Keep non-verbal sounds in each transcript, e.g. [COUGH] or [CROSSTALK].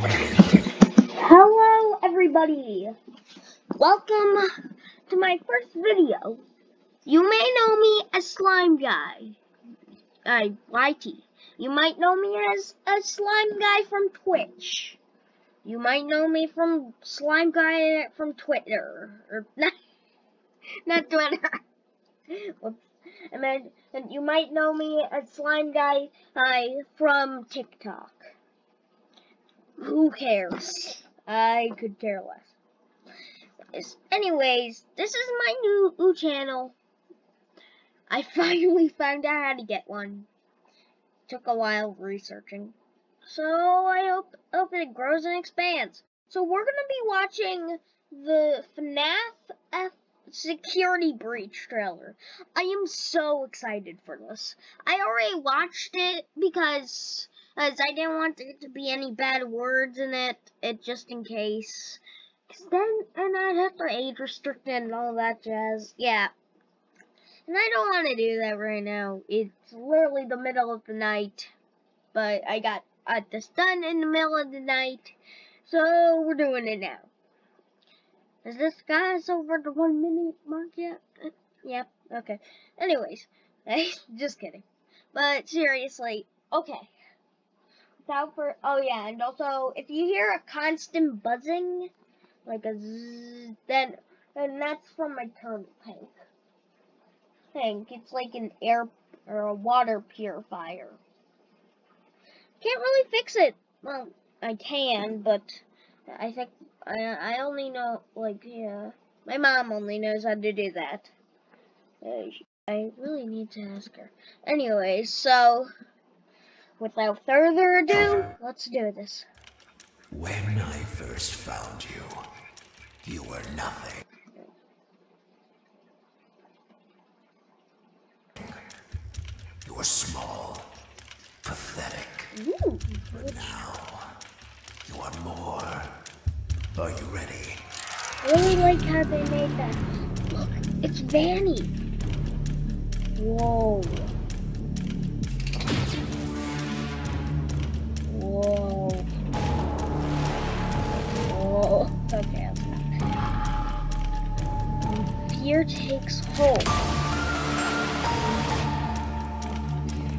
Hello, everybody. Welcome to my first video. You may know me as Slime Guy, uh, YT. You might know me as a Slime Guy from Twitch. You might know me from Slime Guy from Twitter, or [LAUGHS] not, not Twitter. and then and you might know me as Slime Guy uh, from TikTok. Who cares? I could care less. Anyways, this is my new channel. I [LAUGHS] finally found out how to get one. Took a while researching. So I hope, hope it grows and expands. So we're going to be watching the FNAF F security breach trailer. I am so excited for this. I already watched it because as I didn't want there to be any bad words in it, it just in case. Cause then, and I'd have to age restrict it and all that jazz. Yeah. And I don't want to do that right now. It's literally the middle of the night. But I got uh, this done in the middle of the night. So we're doing it now. Is this guy's over the one minute mark yet? Yep, okay. Anyways, [LAUGHS] just kidding. But seriously, okay. Without for oh yeah, and also if you hear a constant buzzing, like a zzz, then then that's from my turtle tank. Tank, it's like an air or a water purifier. Can't really fix it. Well, I can, but I think I I only know like yeah. My mom only knows how to do that. Uh, I really need to ask her. Anyways, so without further ado, let's do this. When I first found you, you were nothing. You were small, pathetic. Ooh. But now, you are more. Are you ready? I really like how they made that. Look, it's Vanny. Whoa. Whoa. Takes.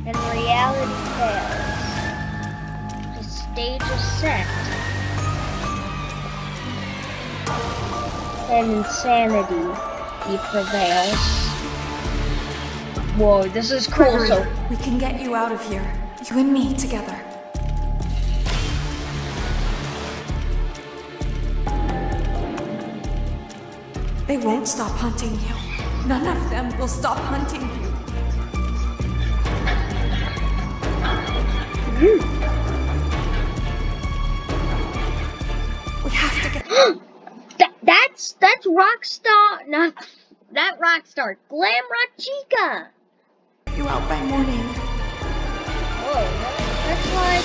And reality fails. The stage is set. And insanity he prevails. Whoa, this is cool. Gregory, So we can get you out of here. You and me together. They won't stop hunting you. None of them will stop hunting you. We have to get. [GASPS] that, that's that's Rockstar, not that Rockstar, Glam Rock Chica. you out by morning. Whoa, that's why.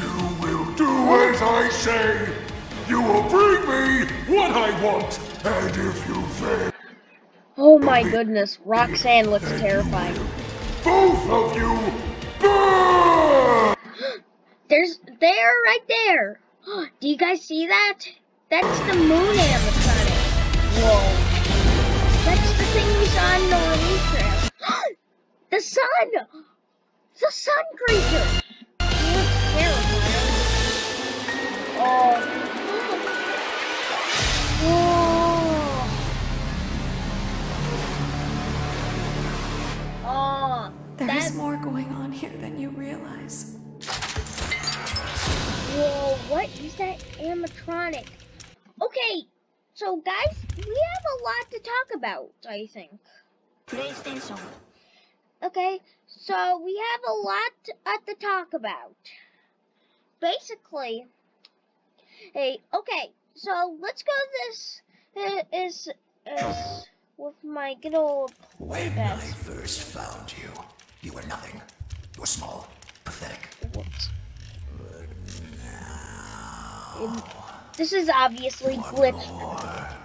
You will do as I say. You will bring me what I want. And if you fail, Oh my goodness, Roxanne looks terrifying. both of you burn! [GASPS] There's there right there. [GASPS] Do you guys see that? That's the moon animatronic. Whoa. That's the thing we saw in the release [GASPS] the sun! The sun creature! He looks terrifying. Oh. There that- is more going on here than you realize. Whoa, what is that animatronic? Okay, so guys, we have a lot to talk about, I think. PlayStation. Okay, so we have a lot uh, to talk about. Basically, hey, okay, so let's go this uh, is is with my good old When I first found you, you were nothing. You were small, pathetic. Whoops. It- this is obviously glitched.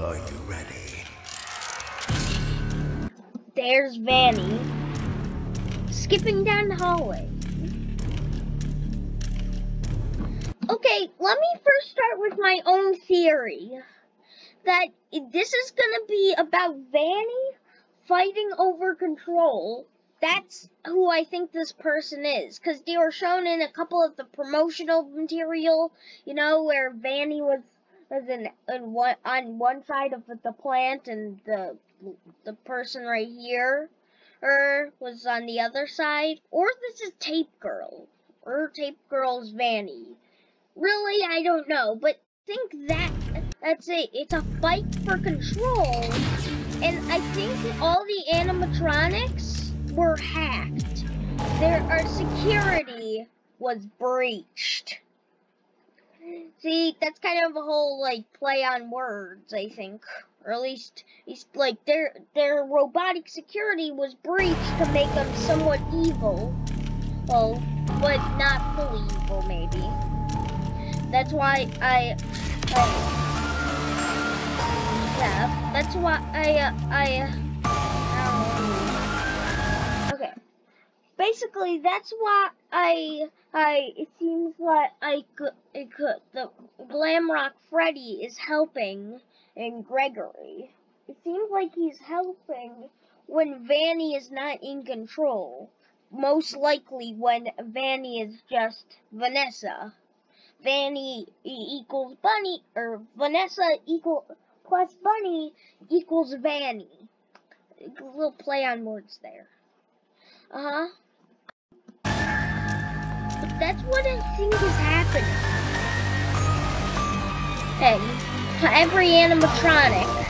Are you ready? There's Vanny skipping down the hallway. Okay, let me first start with my own theory. That this is gonna be about Vanny fighting over control. That's who I think this person is. Because they were shown in a couple of the promotional material, you know, where Vanny was was in, in one, on one side of the plant and the the person right here or was on the other side. Or this is Tape Girl. Or Tape Girl's Vanny. Really, I don't know, but think that that's it. It's a fight for control, and I think all the animatronics were hacked. Their our security was breached. See, that's kind of a whole like play on words, I think, or at least, least like their their robotic security was breached to make them somewhat evil. Well, but not fully evil, maybe. That's why I, I yeah, that's why I, uh, I, uh, okay. Basically, that's why I, I, it seems like I could, it could, the Glamrock Freddy is helping in Gregory. It seems like he's helping when Vanny is not in control. Most likely when Vanny is just Vanessa. Vanny equals Bunny, or Vanessa equal plus Bunny equals Vanny. A little play on words there. Uh huh. But that's what I think is happening. Hey, every animatronic.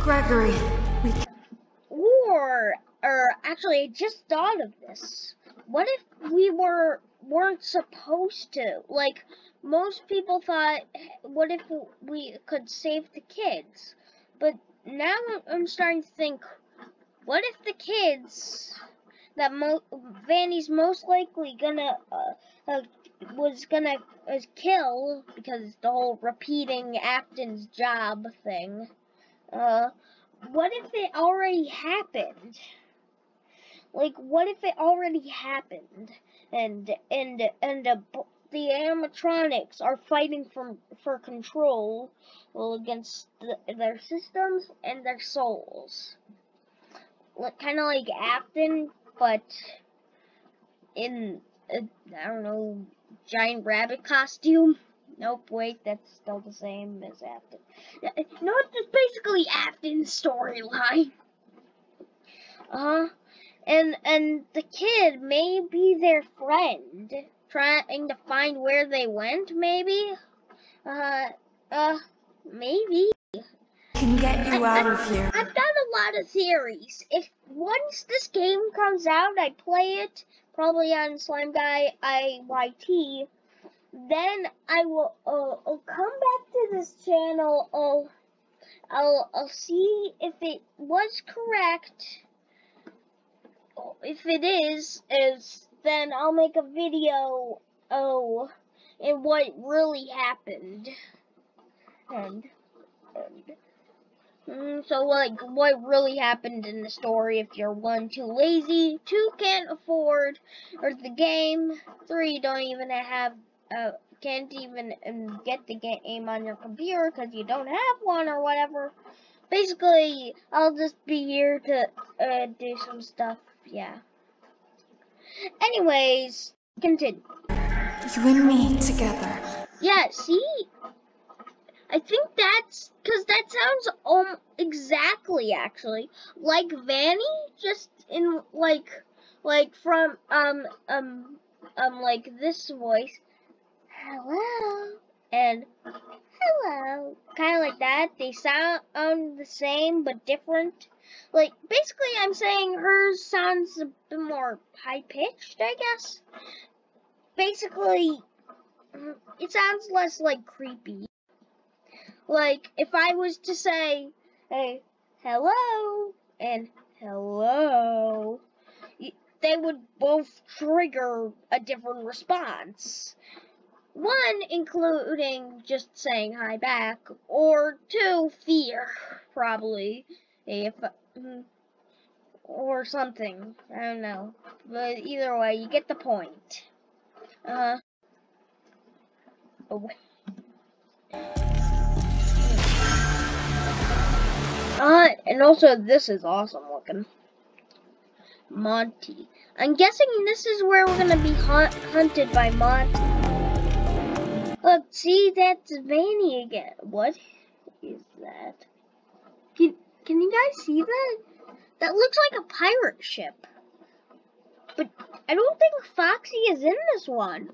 Gregory, we Or, or actually, I just thought of this. What if we were weren't supposed to? Like, most people thought, what if we could save the kids? But now I'm starting to think, what if the kids that Mo- Vanny's most likely gonna uh, uh, was gonna uh, kill because the whole repeating Afton's job thing. Uh, what if it already happened? Like, what if it already happened, and and and uh, the animatronics are fighting for for control well, against the, their systems and their souls, like kind of like Afton, but in a, I don't know giant rabbit costume. Nope, wait, that's still the same as Afton. No, it's just basically Afton's storyline. Uh. And and the kid may be their friend, trying to find where they went. Maybe. Uh, uh, maybe. can get you out of here. I've done a lot of theories. If once this game comes out, I play it probably on Slime Guy IYT. Then I will uh, I'll come back to this channel. I'll I'll I'll see if it was correct. If it is, is then I'll make a video. Oh, and what really happened. And and. Mm, so, like, what really happened in the story if you're one, too lazy, two, can't afford, or the game, three, don't even have, uh, can't even um, get the game on your computer because you don't have one or whatever. Basically, I'll just be here to uh, do some stuff, yeah. Anyways, continue. You and me together. Yeah, see? I think that's because that sounds um exactly actually like Vanny, just in like like from um um um like this voice, hello and hello, kind of like that. They sound um the same but different. Like basically, I'm saying hers sounds a bit more high pitched, I guess. Basically, it sounds less like creepy. Like, if I was to say, hey, hello, and hello, they would both trigger a different response. One, including just saying hi back, or two, fear, probably. If, or something. I don't know. But either way, you get the point. Uh. Oh. Uh, and also this is awesome looking. Monty. I'm guessing this is where we're gonna be hunt hunted by Monty. Look, see, that's Vanny again. What is that? Can, you guys see that? That looks like a pirate ship. But I don't think Foxy is in this one.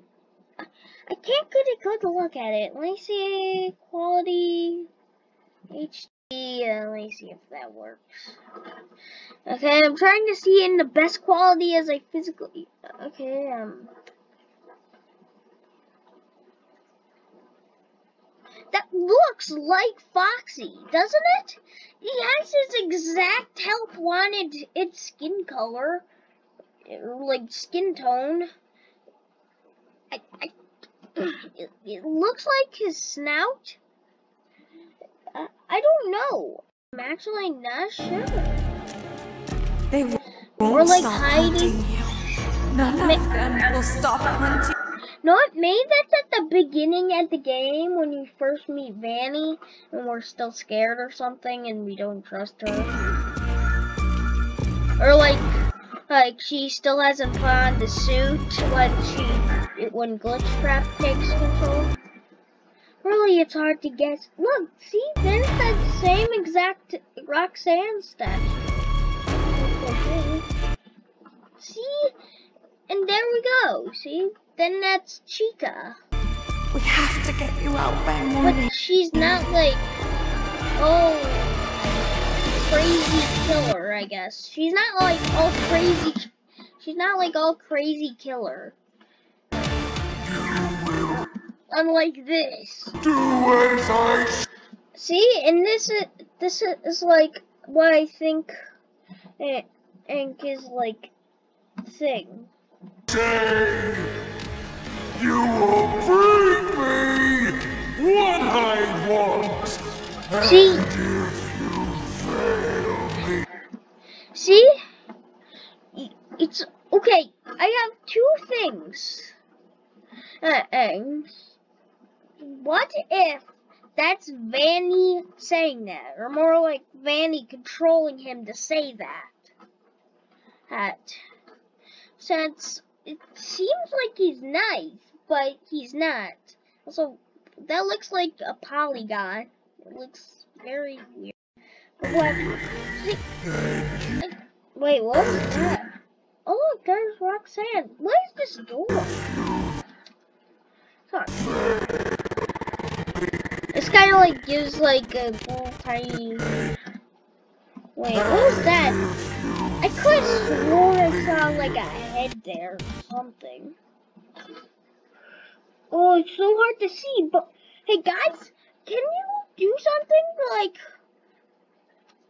I I can't get a good look at it. Let me see quality HD. Uh, let me see if that works. Okay, I'm trying to see in the best quality as I physically. Okay, um. That looks like Foxy, doesn't it? He has his exact help wanted its skin color, like skin tone. I, I, it, it looks like his snout. I, I don't know. I'm actually not sure. They won't We're like stop hiding. hunting you. None of them will stop hunting. No, maybe that's at the beginning of the game when you first meet Vanny and we're still scared or something and we don't trust her. Or like, like she still hasn't put on the suit when she, when Glitch Trap takes control. Really, it's hard to guess. Look, see, there's that same exact Roxanne statue. See? And there we go, see? Then that's Chica. We have to get you out by morning. But she's not like, oh, crazy killer, I guess. She's not like all crazy. She's not like all crazy killer. Unlike this. Do as I See, and this is this is like what I think eh, Ink is like thing. Say. You will bring me what I want. See? And if you fail me, See? It's okay. I have two things. Uh, um, what if that's Vanny saying that, or more like Vanny controlling him to say that? That since it seems like he's nice, but he's not. Also, that looks like a polygon. It looks very weird. What? Wait, what was that? Oh look, there's Roxanne. What is this door? Sorry. This kind of like gives like a little tiny. Wait, what was that? I could swore I saw like a head there or something. Oh, it's so hard to see. But hey, guys, can you do something to like?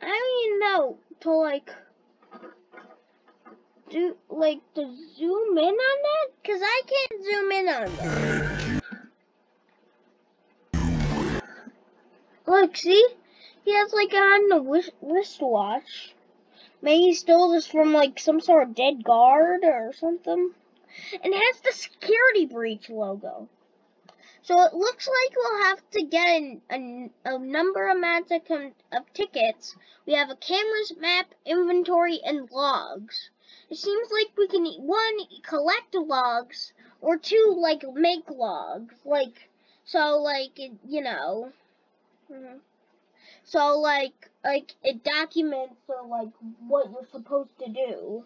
I don't even know to like do like to zoom in on that? Cause I can't zoom in on that. Look, see? He has like on the wrist- wristwatch. Maybe he stole this from like some sort of dead guard or something. And it has the security breach logo. So it looks like we'll have to get an, a, a number amount of, of tickets. We have a cameras, map, inventory, and logs. It seems like we can one collect logs or two like make logs. Like so like you know. mhm. So like like it documents uh, like what you're supposed to do.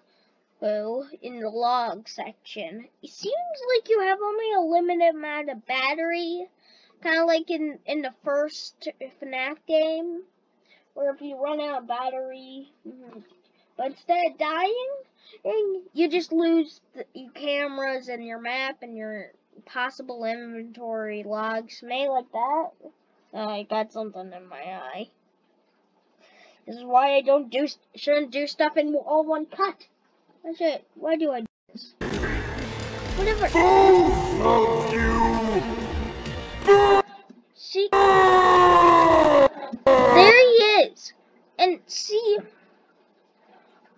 So in the log section, it seems like you have only a limited amount of battery, kind of like in in the first FNAF game, where if you run out of battery, mhm, but instead of dying, you just lose the, your cameras and your map and your possible inventory logs. May like that. I got something in my eye. This is why I don't do shouldn't do stuff in all one cut. Why should why do I do this? Whatever. both of you. See, there he is, and see,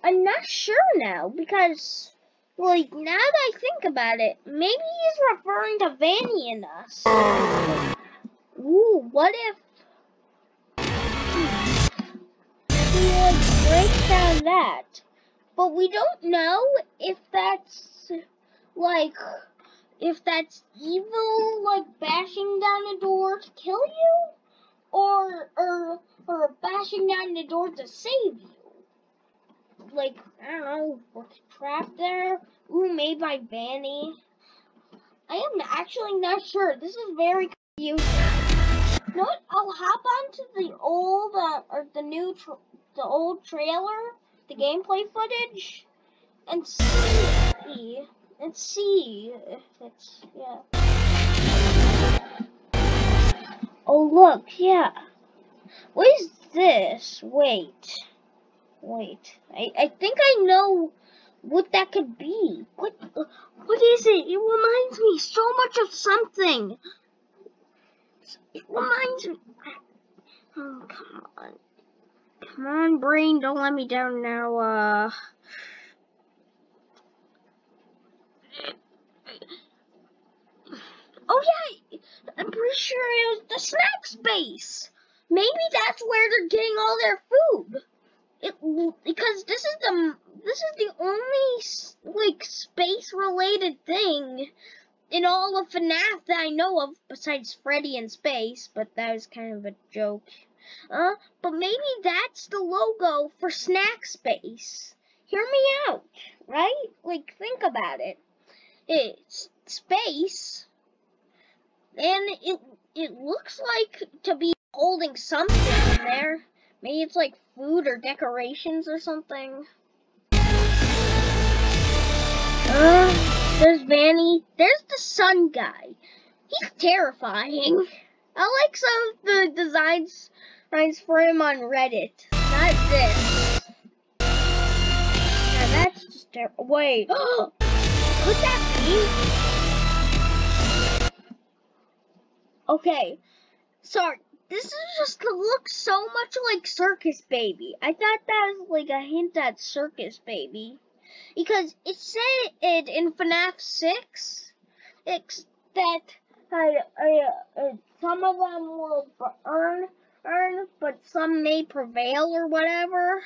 I'm not sure now because, like, now that I think about it, maybe he's referring to Vanny and us. Ooh, what if he like breaks down that? But we don't know if that's like if that's evil, like bashing down a door to kill you, or or or bashing down the door to save you. Like I don't know, we're trapped there. Ooh, made by Vanny. I am actually not sure. This is very confusing. I'll hop onto the old uh, or the new the old trailer, the gameplay footage, and see and see if it's yeah. Oh look, yeah. What is this? Wait. Wait. I, I think I know what that could be. What what is it? It reminds me so much of something. It reminds me Oh come on. Come on, brain, don't let me down now, uh Oh yeah, I'm pretty sure it was the snack space. Maybe that's where they're getting all their food. It because this is the this is the only like space related thing in all of FNAF that I know of besides Freddy in space, but that was kind of a joke. Uh, but maybe that's the logo for Snack Space. Hear me out, right? Like think about it. It's space and it it looks like to be holding something in there. Maybe it's like food or decorations or something. There's Vanny. There's the sun guy. He's terrifying. I like some of the designs, designs for him on Reddit. Not this. Now that's just ter- Wait. [GASPS] Could that be? Okay, sorry. This is just looks so much like Circus Baby. I thought that was like a hint at Circus Baby. Because it said it in FNAF 6 it's that I, uh, some of them will earn, earn, but some may prevail or whatever.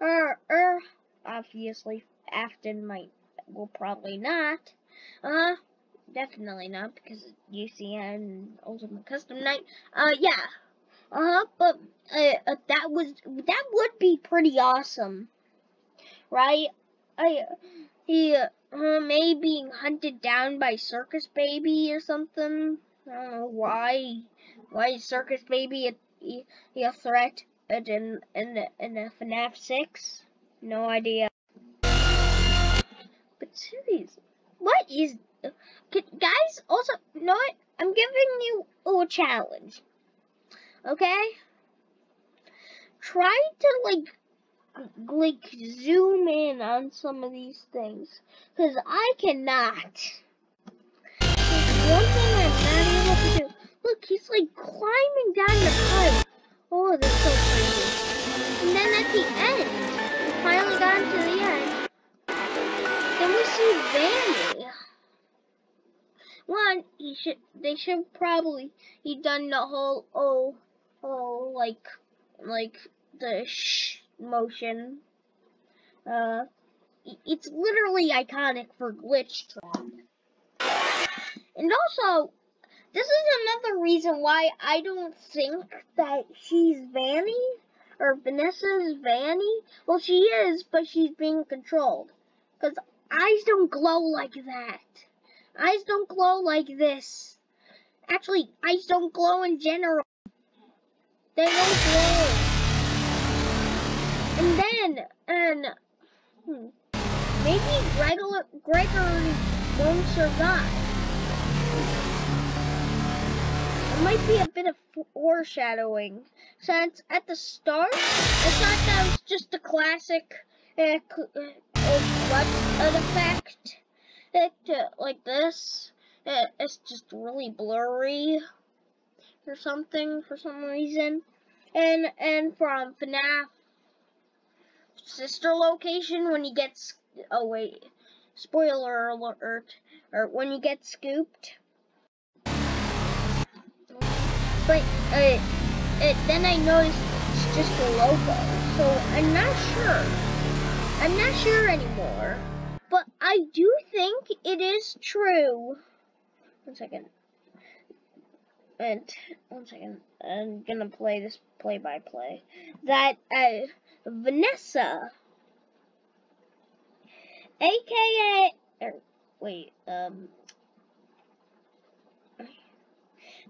Or, or obviously, Afton might, will probably not. Uh, definitely not because UCN Ultimate Custom Night. Uh, yeah. Uh huh. But uh, uh, that was that would be pretty awesome, right? I he uh, may being hunted down by Circus Baby or something. I don't know why. Why is Circus Baby a, a, threat in in in a FNAF six? No idea. But seriously, what is guys, also, you know what? I'm giving you a challenge. Okay? Try to, like, like, zoom in on some of these things. Because I cannot. One thing I'm not able to do. Look, he's, like, climbing down the pipe. Oh, that's so crazy. And then at the end, we finally got to the end. Then we see Vanny one, he should they should probably he done the whole oh oh like like the shh motion. Uh, it's literally iconic for glitch trap. And also, this is another reason why I don't think that she's Vanny or Vanessa's Vanny. Well, she is, but she's being controlled because eyes don't glow like that. Eyes don't glow like this. Actually, eyes don't glow in general. They don't glow. And hmm, maybe Gregor, Gregory won't survive. It might be a bit of foreshadowing, since at the start, I thought that was just a classic uh, uh, effect it like this, it, it's just really blurry or something for some reason. And and from FNAF sister location when you get. Oh wait, spoiler alert! Or when you get scooped. But uh, it, then I noticed it's just a logo, so I'm not sure. I'm not sure anymore. But I do think it is true. One second. And one second. I'm gonna play this play by play. That uh, Vanessa, aka, er, wait, um,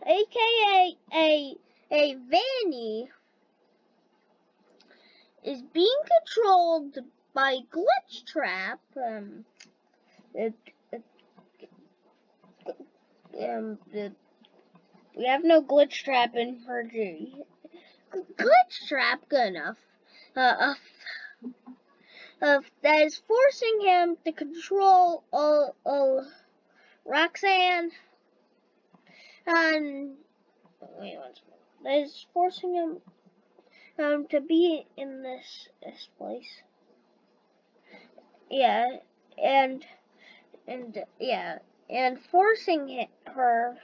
aka a a Vanny, is being controlled by Glitch Trap. Um, it, it, um, the, we have no Glitch Trap in her G. Glitch Trap, good enough. Uh, of, of that is forcing him to control uh, uh, Roxanne and wait one second. That is forcing him um to be in this this place. Yeah, and and yeah, and forcing her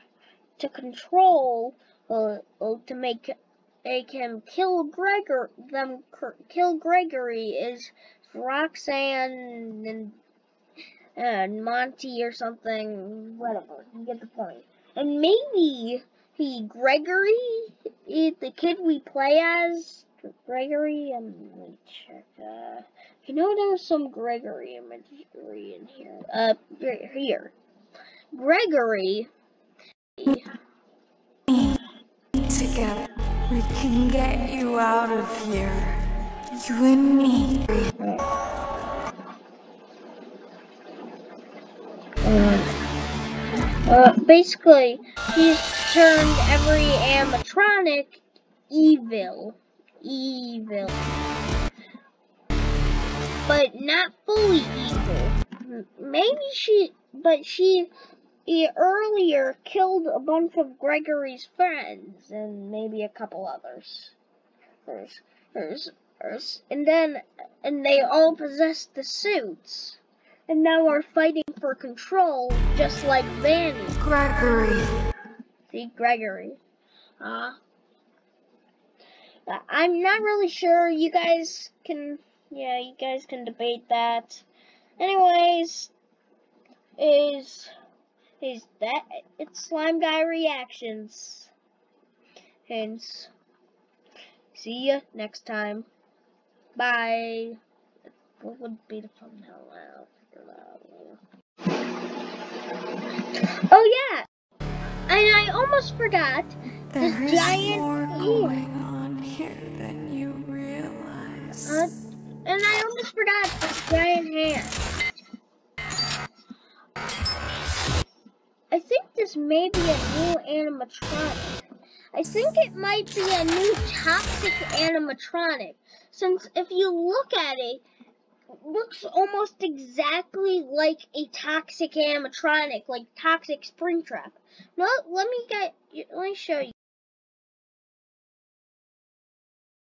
to control uh, uh, to make make him kill Gregor them kill Gregory is Roxanne and and Monty or something whatever you get the point. and maybe he Gregory is the kid we play as Gregory and let me check uh you know there's some Gregory imagery in here uh here Gregory Together, we can get you out of here. You and me. Uh, basically, he's turned every animatronic evil. Evil. But not fully evil. Maybe she, but she, he earlier killed a bunch of Gregory's friends and maybe a couple others. There's, there's, there's, and then, and they all possessed the suits. And now are fighting for control, just like Vanny. Gregory. See, Gregory. Uh, I'm not really sure. You guys can, yeah, you guys can debate that. Anyways, is is that it's slime guy reactions. Hence, see ya next time. Bye. What would be the thumbnail? I'll figure that out later. Oh yeah, and I almost forgot. This There is giant more going on here than you realize. Uh, and I almost forgot this giant hand. I think this may be a new animatronic. I think it might be a new toxic animatronic. Since if you look at it, looks almost exactly like a toxic animatronic, like toxic Springtrap. No, let me get, let me show you.